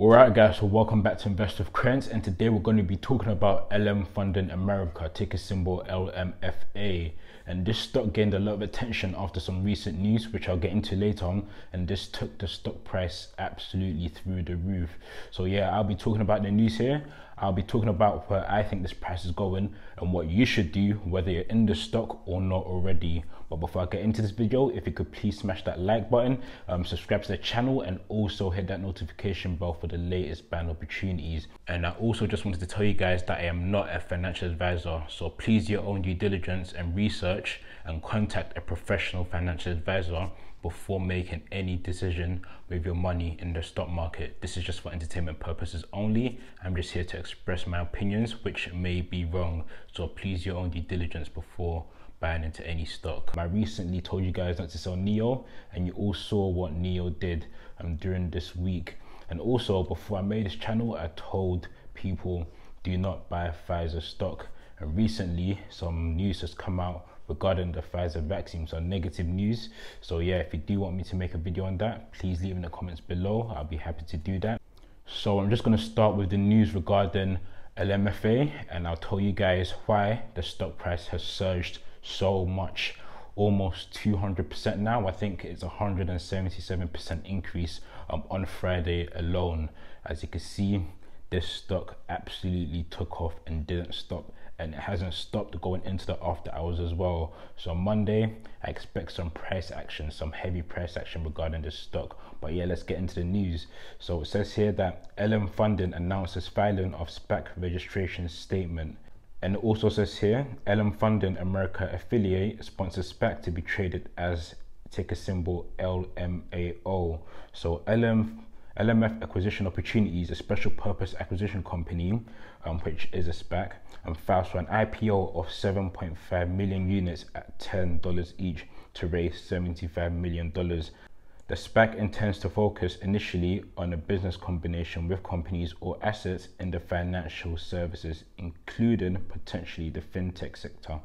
Alright guys, so welcome back to Invest with Crents and today we're going to be talking about LM Funding America, ticker symbol LMFA. And this stock gained a lot of attention after some recent news, which I'll get into later on. And this took the stock price absolutely through the roof. So yeah, I'll be talking about the news here. I'll be talking about where I think this price is going and what you should do, whether you're in the stock or not already. But before I get into this video, if you could please smash that like button, um, subscribe to the channel and also hit that notification bell for the latest buying opportunities. And I also just wanted to tell you guys that I am not a financial advisor. So please do your own due diligence and research and contact a professional financial advisor before making any decision with your money in the stock market. This is just for entertainment purposes only. I'm just here to express my opinions, which may be wrong. So please your own due diligence before buying into any stock. I recently told you guys not to sell Nio, and you all saw what Nio did um, during this week. And also before I made this channel, I told people do not buy Pfizer stock. And recently some news has come out regarding the Pfizer vaccine, so negative news. So yeah, if you do want me to make a video on that, please leave in the comments below. I'll be happy to do that. So I'm just gonna start with the news regarding LMFA and I'll tell you guys why the stock price has surged so much almost 200% now. I think it's 177% increase um, on Friday alone. As you can see, this stock absolutely took off and didn't stop and it hasn't stopped going into the after hours as well. So on monday i expect some price action some heavy price action regarding this stock. But yeah let's get into the news. So it says here that lm funding announces filing of spac registration statement. And it also says here lm funding america affiliate sponsors spac to be traded as ticker symbol lmao so lm LMF Acquisition Opportunities, a special purpose acquisition company, um, which is a SPAC, and files for an IPO of 7.5 million units at $10 each to raise $75 million. The SPAC intends to focus initially on a business combination with companies or assets in the financial services, including potentially the fintech sector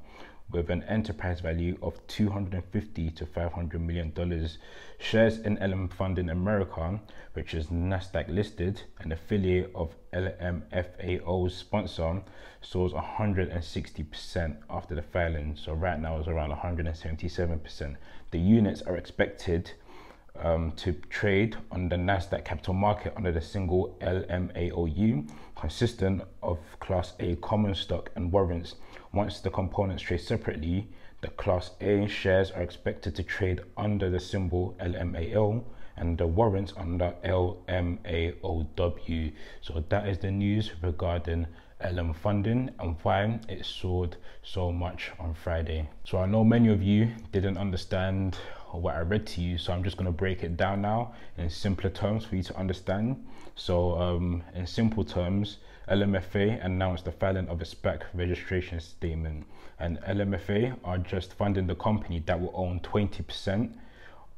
with an enterprise value of 250 to 500 million dollars. Shares in LM Funding America, which is Nasdaq listed, an affiliate of LMFAO's sponsor, soars 160% after the filing. So right now it's around 177%. The units are expected um, to trade on the Nasdaq capital market under the single LMAOU, consistent of Class A common stock and warrants once the components trade separately, the Class A shares are expected to trade under the symbol LMAO and the warrants under LMAOW. So that is the news regarding LM funding and why it soared so much on Friday. So I know many of you didn't understand what I read to you, so I'm just going to break it down now in simpler terms for you to understand. So, um, in simple terms, LMFA announced the filing of a SPAC registration statement, and LMFA are just funding the company that will own 20%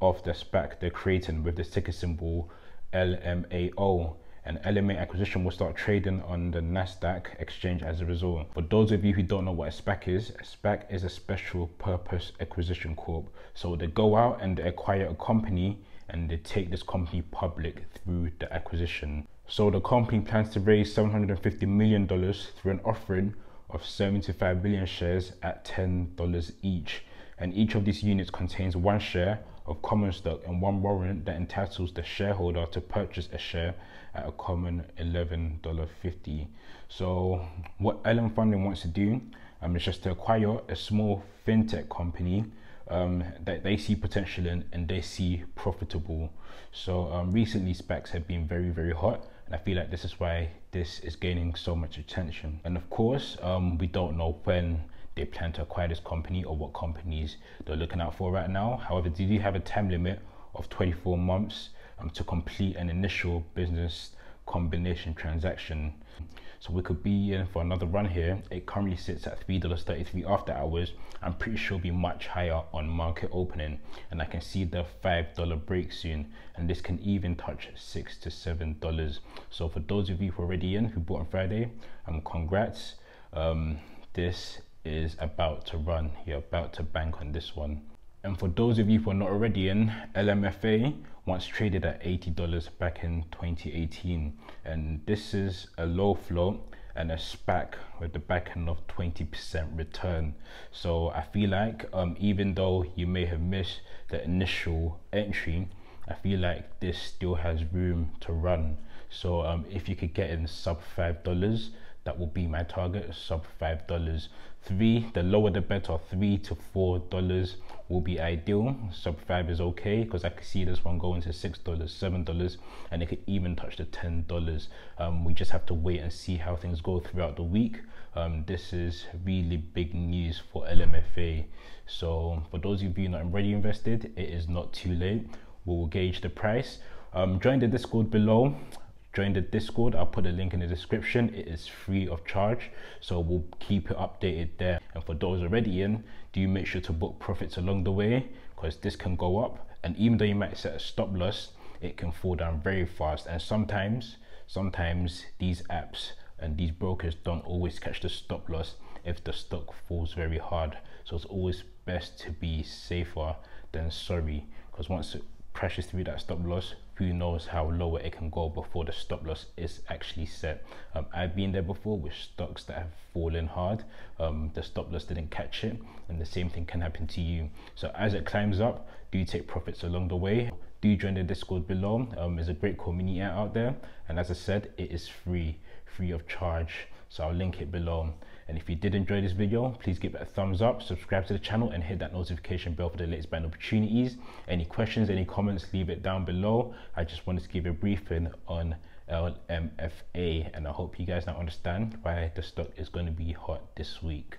of the SPAC they're creating with the ticker symbol LMAO. And LMA acquisition will start trading on the NASDAQ exchange as a result. For those of you who don't know what a SPAC is, a SPAC is a special purpose acquisition corp. So they go out and they acquire a company and they take this company public through the acquisition. So the company plans to raise $750 million through an offering of 75 million shares at $10 each. And each of these units contains one share of common stock and one warrant that entitles the shareholder to purchase a share at a common $11.50. So what LM Funding wants to do um, is just to acquire a small fintech company um, that they see potential in and they see profitable. So um, recently SPACs have been very, very hot and I feel like this is why this is gaining so much attention. And of course, um, we don't know when they plan to acquire this company or what companies they're looking out for right now. However, they do have a time limit of 24 months um, to complete an initial business combination transaction. So we could be in for another run here. It currently sits at $3.33 after hours. I'm pretty sure be much higher on market opening. And I can see the $5 break soon. And this can even touch 6 to $7. So for those of you who are already in, who bought on Friday, um, congrats. Um, this is about to run. You're about to bank on this one. And for those of you who are not already in, LMFA once traded at $80 back in 2018. And this is a low float and a SPAC with the back end of 20% return. So I feel like um, even though you may have missed the initial entry, I feel like this still has room to run. So um, if you could get in sub five dollars, that will be my target sub five dollars three the lower the better three to four dollars will be ideal. Sub five is okay because i can see this one going to six dollars seven dollars and it could even touch the ten dollars. Um, we just have to wait and see how things go throughout the week. Um, this is really big news for lmfa so for those of you not already invested it is not too late. We'll gauge the price. Um, join the discord below join the discord i'll put a link in the description. It is free of charge so we'll keep it updated there. And for those already in do make sure to book profits along the way because this can go up. And even though you might set a stop loss it can fall down very fast. And sometimes sometimes these apps and these brokers don't always catch the stop loss if the stock falls very hard. So it's always best to be safer than sorry because once it crashes through that stop loss who knows how lower it can go before the stop loss is actually set. Um, I've been there before with stocks that have fallen hard. Um, the stop loss didn't catch it, and the same thing can happen to you. So as it climbs up, do take profits along the way. Do join the Discord below. Um, there's a great community out there, and as I said, it is free, free of charge. So I'll link it below. And if you did enjoy this video, please give it a thumbs up, subscribe to the channel and hit that notification bell for the latest buying opportunities. Any questions, any comments, leave it down below. I just wanted to give a briefing on LMFA and I hope you guys now understand why the stock is going to be hot this week.